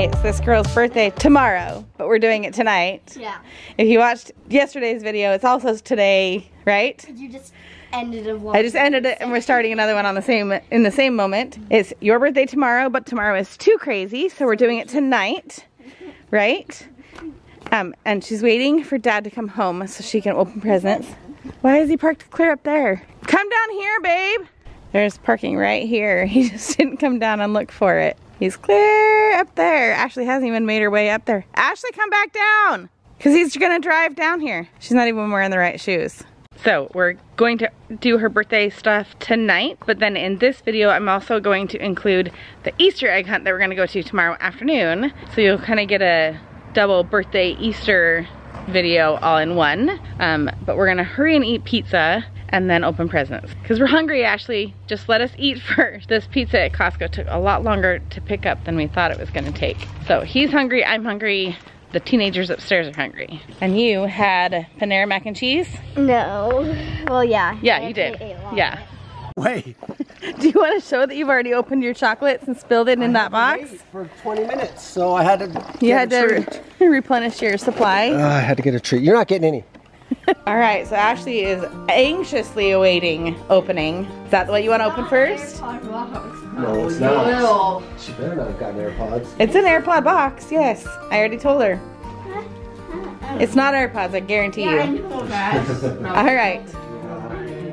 Okay, it's this girl's birthday tomorrow, but we're doing it tonight. Yeah. If you watched yesterday's video, it's also today, right? You just ended a. I just ended it and we're starting another one on the same in the same moment. It's your birthday tomorrow, but tomorrow is too crazy, so we're doing it tonight. Right? Um, and she's waiting for dad to come home so she can open presents. Why is he parked clear up there? Come down here, babe. There's parking right here. He just didn't come down and look for it. He's clear up there. Ashley hasn't even made her way up there. Ashley, come back down. Because he's gonna drive down here. She's not even wearing the right shoes. So we're going to do her birthday stuff tonight, but then in this video, I'm also going to include the Easter egg hunt that we're gonna go to tomorrow afternoon. So you'll kind of get a double birthday Easter video all in one. Um, but we're gonna hurry and eat pizza and then open presents. Cause we're hungry, Ashley. Just let us eat first. This pizza at Costco took a lot longer to pick up than we thought it was gonna take. So he's hungry, I'm hungry. The teenagers upstairs are hungry. And you had Panera mac and cheese? No. Well, yeah. Yeah, I you did. ate a lot. Yeah. Wait. Do you want to show that you've already opened your chocolates and spilled it in that box? For 20 minutes, so I had to. You had a to treat. re- replenish your supply. Uh, I had to get a treat. You're not getting any. All right, so Ashley is anxiously awaiting opening. Is that the what you want to open first? No, it's not. She better not have gotten AirPods. It's an AirPod box, yes. I already told her. It's not AirPods, I guarantee you. know that. All right.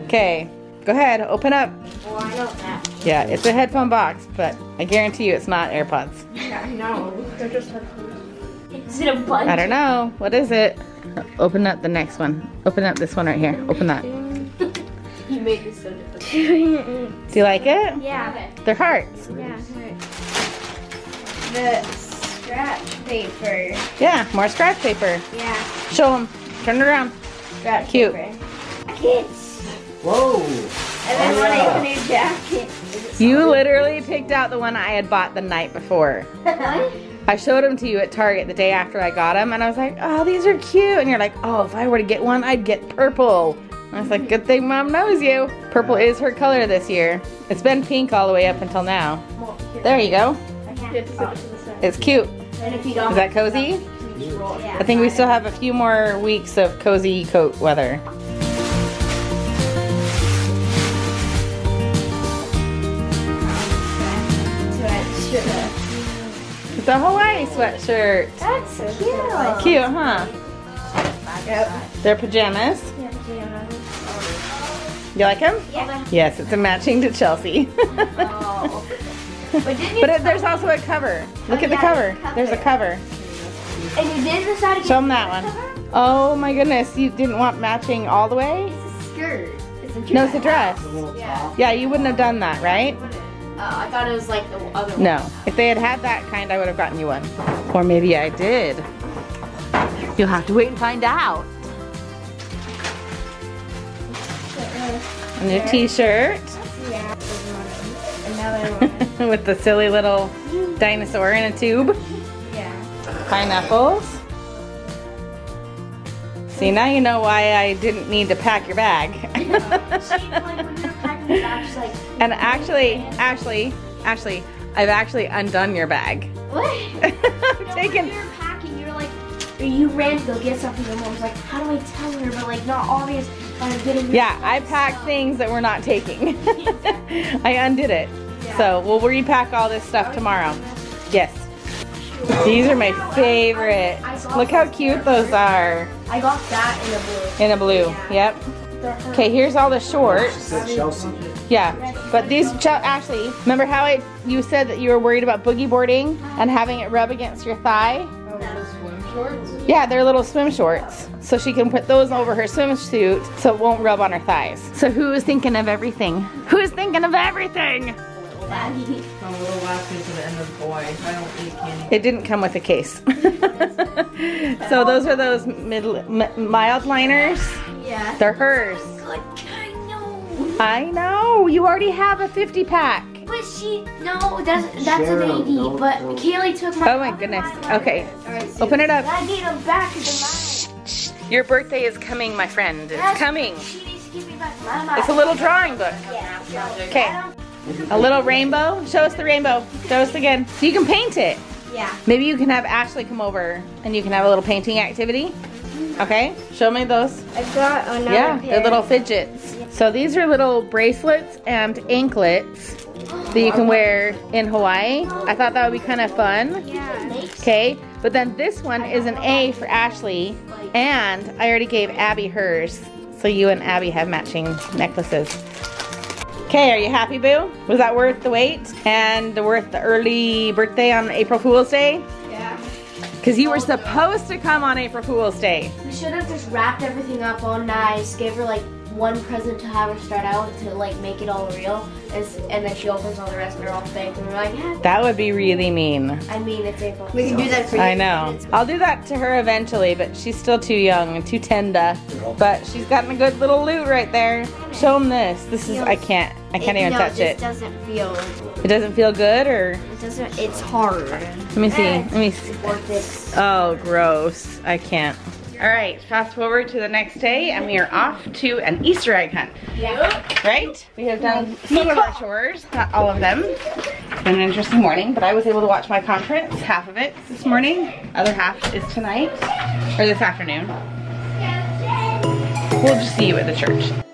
Okay, go ahead, open up. Well, I know that. Yeah, it's a headphone box, but I guarantee you it's not AirPods. Yeah, I know. They're just headphones. Is it a bunch? I don't know. What is it? Open up the next one. Open up this one right here. Open that. You made this so difficult. Do you like it? yeah. They're hearts. Yeah. The scratch paper. Yeah, more scratch paper. Yeah. Show them. Turn it around. Scratch Cute. paper. Jackets. Whoa. And then Oh, when yeah. I open a jacket. You literally picked out the one I had bought the night before. What? I showed them to you at Target the day after I got them, and I was like, oh, these are cute. And you're like, oh, if I were to get one, I'd get purple. And I was like, good thing mom knows you. Purple is her color this year. It's been pink all the way up until now. There you go. It's cute. Is that cozy? I think we still have a few more weeks of cozy coat weather. A Hawaii sweatshirt. That's so cute. Cute, huh? Yep. They're pajamas. You like them? Yeah. Yes, it's a matching to Chelsea. Oh. But but it, there's also a cover. Oh, Look Oh, at the cover. there's a cover. There's a cover. And you did decide to Show them that one. Oh my goodness, you didn't want matching all the way? It's a skirt. It's a dress. No, it's a dress. Yeah. Yeah, you wouldn't have done that, right? Oh, I thought it was like the other one. No. If they had had that kind, I would have gotten you one. Or maybe I did. You'll have to wait and find out. And your t-shirt Yeah. Another one. with the silly little dinosaur in a tube. Yeah. Pineapples. See, now you know why I didn't need to pack your bag. She, like, when we were packing the bag, she's like, and actually, Ashley, Ashley, I've actually undone your bag. what? No, taken, were packing, you were like, you ran to go get something, and mom was like, how do I tell her? But like, not obvious. Yeah, I packed things that we're not taking. I undid it. So we'll repack all this stuff tomorrow. Yes. These are my favorite. Look how cute those are. I got that in a blue. In a blue. Yep. Okay, here's all the shorts. Chelsea. Yeah, but these, Ch- Ashley, remember how I you said that you were worried about boogie boarding and having it rub against your thigh? Yeah, they're little swim shorts. So she can put those over her swimsuit so it won't rub on her thighs. So who is thinking of everything? Who's thinking of everything? Daddy. I'm a little last into the end of Hawaii. I don't eat candy. It didn't come with a case. so those are those middle, Mildliners. Yeah. They're hers. Good. I know. I know, you already have a 50 pack. But she, no, that's, that's Share a 'em, baby. don't- but don't. Kaylee took my Oh my goodness. one. Okay. Alright, so Open it up. I need them back because mine. Your birthday is coming, my friend. It's coming. She needs to give me back mine. It's a little drawing book. Yeah. so- Okay. A little rainbow. Show us the rainbow. Show us again. You can paint it. Yeah. Maybe you can have Ashley come over and you can have a little painting activity. Okay, show me those. I've got another Yeah, pair. they're little fidgets. So these are little bracelets and anklets that you can oh. wear in Hawaii. I thought that would be kind of fun. Yeah. Okay, but then this one is an A for Ashley, and I already gave Abby hers. So you and Abby have matching necklaces. Okay, are you happy, Boo? Was that worth the wait and worth the early birthday on April Fool's Day? Yeah. Because you were supposed to come on April Fool's Day. We should have just wrapped everything up all nice, gave her like one present to have her start out to like make it all real, as, and then she opens all the rest and they're all fake, and we're like, yeah. That would be really mean. I mean, it's April. We can do that for you. I know. I'll do that to her eventually, but she's still too young and too tender. But she's gotten a good little loot right there. Show them this. This is, I can't, I can't even no, touch it. it. doesn't feel. It doesn't feel good or, It doesn't. It's hard. let me see, let me see. Oh, gross. I can't. All right, fast forward to the next day and we are off to an Easter egg hunt. Yeah. Right? We have done some of our chores, not all of them. It's been an interesting morning, but I was able to watch my conference, half of it this morning. Other half is tonight, or this afternoon. We'll just see you at the church.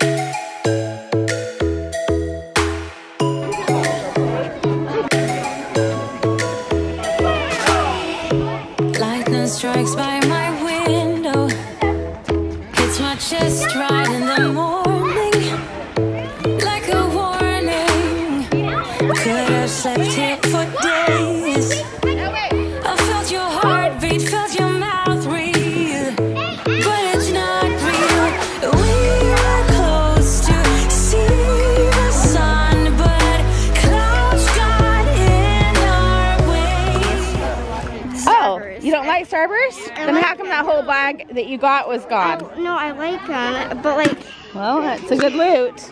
Like Starburst? Then how come that whole bag that you got was gone? No, I like them, but like, Well, that's a good loot.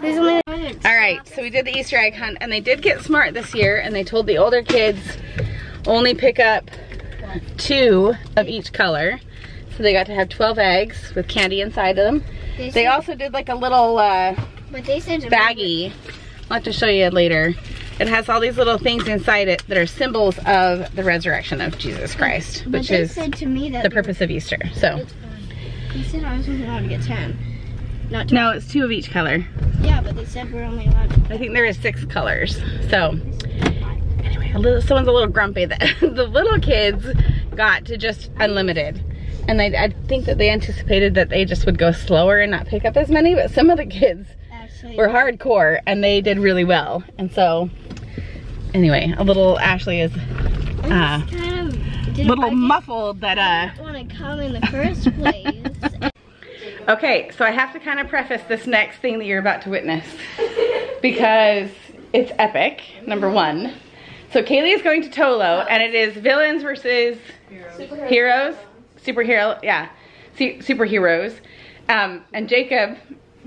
there's only. All right, so we did the Easter egg hunt and they did get smart this year and they told the older kids only pick up two of each color. So they got to have 12 eggs with candy inside of them. They also did like a little uh, they baggie. I'll have to show you later. It has all these little things inside it that are symbols of the resurrection of Jesus Christ, But which is said to me that the purpose of Easter. So, They said I was only allowed to get ten. Not no, it's two of each color. Yeah, but they said we're only allowed. To I think there is six colors. So anyway, a little, someone's a little grumpy that the little kids got to just unlimited. And I, I think that they anticipated that they just would go slower and not pick up as many, but some of the kids actually. were hardcore and they did really well. And so anyway, a little Ashley is uh, kind of little muffled that uh want to come in the first place. Okay, so I have to kind of preface this next thing that you're about to witness because it's epic, number one. So Kaylee is going to Tolo and it is villains versus heroes, superhero, yeah, superheroes. Um, and Jacob,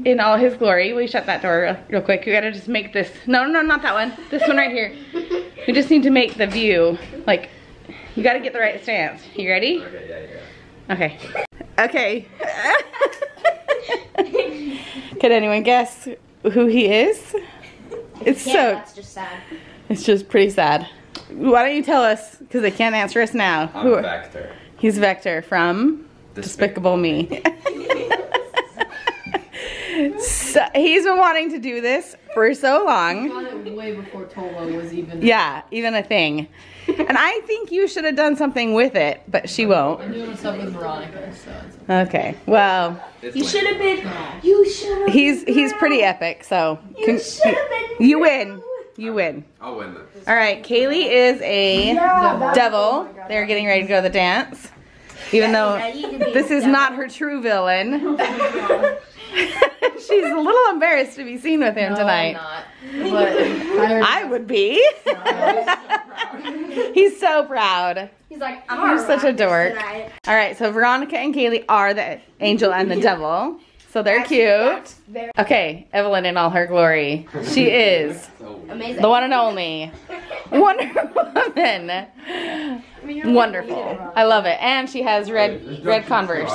in all his glory, We shut that door real, real quick? We gotta just make this, no, no, not that one, this one right here. We just need to make the view, like, you gotta get the right stance. You ready? Okay. Okay. Okay. Can anyone guess who he is? It's so, that's just sad. it's just pretty sad. Why don't you tell us, because they can't answer us now. I'm Who- Vector. He's Vector from Despicable Me. so, he's been wanting to do this for so long. Got it way before Tolo was even. Yeah, even a thing. And I think you should have done something with it, but she won't. I'm doing stuff with Veronica, so it's Okay, well, You should have been. You should have. he's he's pretty epic, so con- should have been. you win. You win. I'll win this. All right, Kaylee is a devil. They're getting ready to go to the dance. Even though this is not her true villain. She's a little embarrassed to be seen with him No, tonight. I'm not. But I I would be. He's so proud. He's like, You're such a dork. All right, so Veronica and Kaylee are the angel and the devil. So they're cute. Okay, Evelyn in all her glory. She is Amazing. the one and only Wonder Woman. Wonderful. I love it. And she has red red Converse.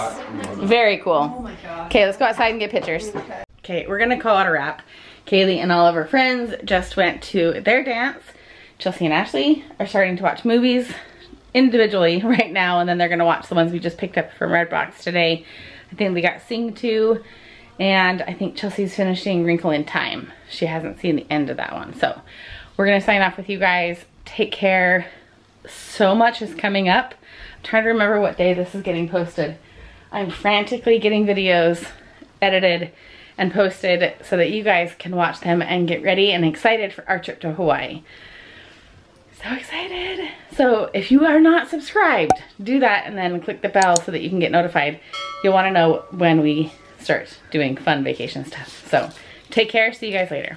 Very cool. Oh okay, let's go outside and get pictures. Okay, we're gonna call it a wrap. Kaylee and all of her friends just went to their dance. Chelsea and Ashley are starting to watch movies individually right now and then they're gonna watch the ones we just picked up from Redbox today. I think we got Sing 2 and I think Chelsea's finishing Wrinkle in Time. She hasn't seen the end of that one. So we're gonna sign off with you guys. Take care. So much is coming up. I'm trying to remember what day this is getting posted. I'm frantically getting videos edited and posted so that you guys can watch them and get ready and excited for our trip to Hawaii. So excited. So if you are not subscribed, do that and then click the bell so that you can get notified. You'll want to know when we start doing fun vacation stuff. So take care. See you guys later.